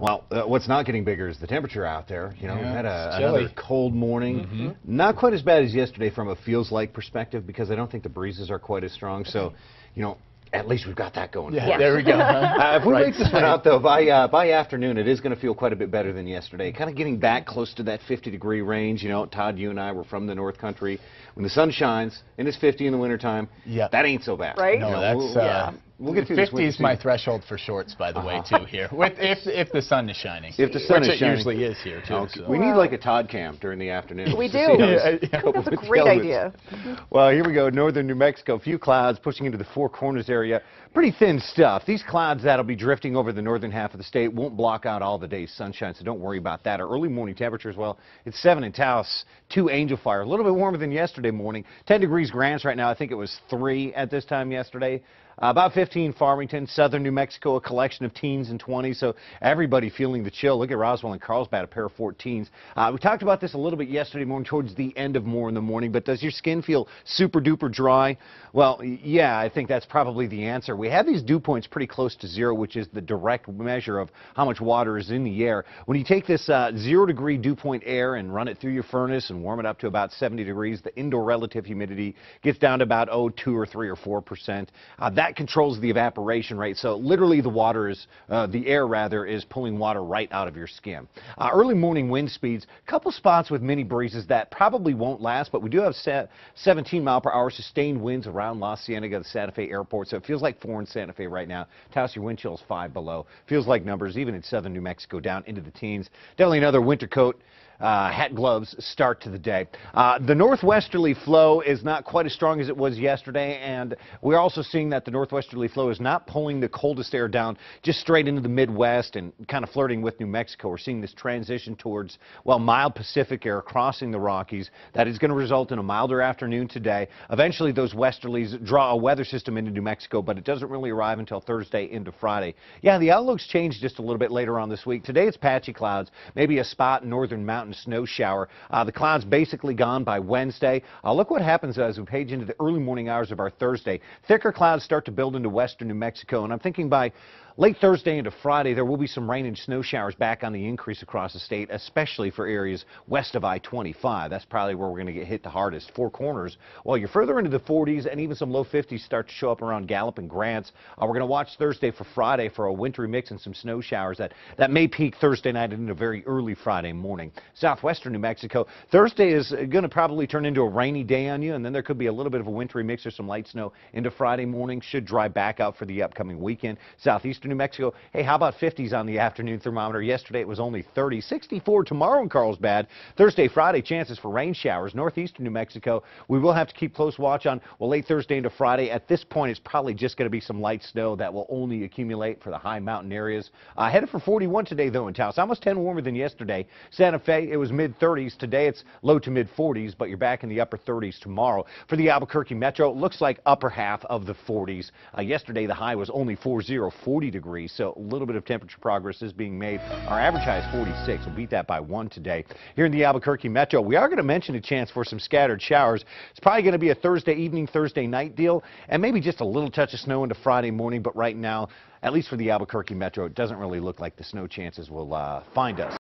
Well, uh, what's not getting bigger is the temperature out there. You know, we had a, another cold morning. Not quite as bad as yesterday from a feels like perspective because I don't think the breezes are quite as strong. So, you know, at least we've got that going. Yeah, for us. there we go. huh? Uh, if we Right make this one out, though, by uh, by afternoon, it is going to feel quite a bit better than yesterday. Kind of getting back close to that 50 degree range. You know, Todd, you and I were from the North Country. When the sun shines and it's 50 in the wintertime, Yep. that ain't so bad. Right? No, You know, that's we'll, uh, we'll get through this 50 is my threshold for shorts, by the way, Uh-huh. too. Here, with if if the sun is shining. If the sun which is it shining. usually is here too. Okay. so. We need like a Todd cam during the afternoon. We do. Yeah, yeah. That's a great elements. idea. Well, here we go. Northern New Mexico. A few clouds pushing into the Four Corners area. Pretty thin stuff. These clouds that'll be drifting over the northern half of the state won't block out all the day's sunshine, so don't worry about that. Our early morning temperatures, well, it's 7 in Taos, 2 Angel Fire. A little bit warmer than yesterday morning. 10 degrees Grants right now. I think it was 3 at this time yesterday. Uh, about 15 Farmington, southern New Mexico, a collection of teens and 20s, so everybody feeling the chill. Look at Roswell and Carlsbad, a pair of 14s. Uh, we talked about this a little bit yesterday morning, towards the end of more in the morning, but does your skin feel super duper dry? Well, yeah, I think that's probably the answer. We have these dew points pretty close to zero, which is the direct measure of how much water is in the air. When you take this uh, zero degree dew point air and run it through your furnace and warm it up to about 70 degrees, the indoor relative humidity gets down to about oh, 2 or 3 or 4 percent. Uh, that controls the evaporation rate. So literally, the water is, uh, the air rather, is pulling water right out of your skin. Uh, early morning wind speeds, couple spots with mini breezes that probably won't last, but we do have se- 17 mile per hour sustained winds around La Cienega, the Santa Fe airport. So it feels like four in Santa Fe right now. Taos, your wind chill is five below. Feels like numbers even in southern New Mexico down into the teens. Definitely another winter coat uh, hat gloves start to the day. Uh, the northwesterly flow is not quite as strong as it was yesterday, and we're also seeing that the northwesterly flow is not pulling the coldest air down just straight into the Midwest and kind of flirting with New Mexico. We're seeing this transition towards, well, mild Pacific air crossing the Rockies. That is going to result in a milder afternoon today. Eventually, those westerlies draw a weather system into New Mexico, but it doesn't really arrive until Thursday into Friday. Yeah, the outlook's changed just a little bit later on this week. Today it's patchy clouds, maybe a spot in northern mountain snow shower. Uh, the clouds basically gone by Wednesday. Uh, look what happens as we page into the early morning hours of our Thursday. Thicker clouds start to build into western New Mexico, and I'm thinking by Late Thursday into Friday, there will be some rain and snow showers back on the increase across the state, especially for areas west of I-25. That's probably where we're going to get hit the hardest. Four corners. While you're further into the 40s and even some low 50s start to show up around Gallup and Grants. Uh, we're going to watch Thursday for Friday for a wintry mix and some snow showers that, that may peak Thursday night and into very early Friday morning. Southwestern New Mexico, Thursday is going to probably turn into a rainy day on you, and then there could be a little bit of a wintry mix or some light snow into Friday morning. Should dry back out for the upcoming weekend. Southeastern New Mexico, hey, how about 50s on the afternoon thermometer? Yesterday it was only 30. 64 tomorrow in Carlsbad. Thursday, Friday, chances for rain showers. Northeastern New Mexico, we will have to keep close watch on, well, late Thursday into Friday. At this point, it's probably just going to be some light snow that will only accumulate for the high mountain areas. Uh, headed for 41 today, though, in Taos. Almost 10 warmer than yesterday. Santa Fe, it was mid 30s. Today, it's low to mid 40s, but you're back in the upper 30s tomorrow. For the Albuquerque Metro, it looks like upper half of the 40s. Uh, yesterday, the high was only 40, 40 degrees, so a little bit of temperature progress is being made. Our average high is 46. We'll beat that by one today. Here in the Albuquerque Metro, we are going to mention a chance for some scattered showers. It's probably going to be a Thursday evening, Thursday night deal, and maybe just a little touch of snow into Friday morning, but right now, at least for the Albuquerque Metro, it doesn't really look like the snow chances will uh, find us.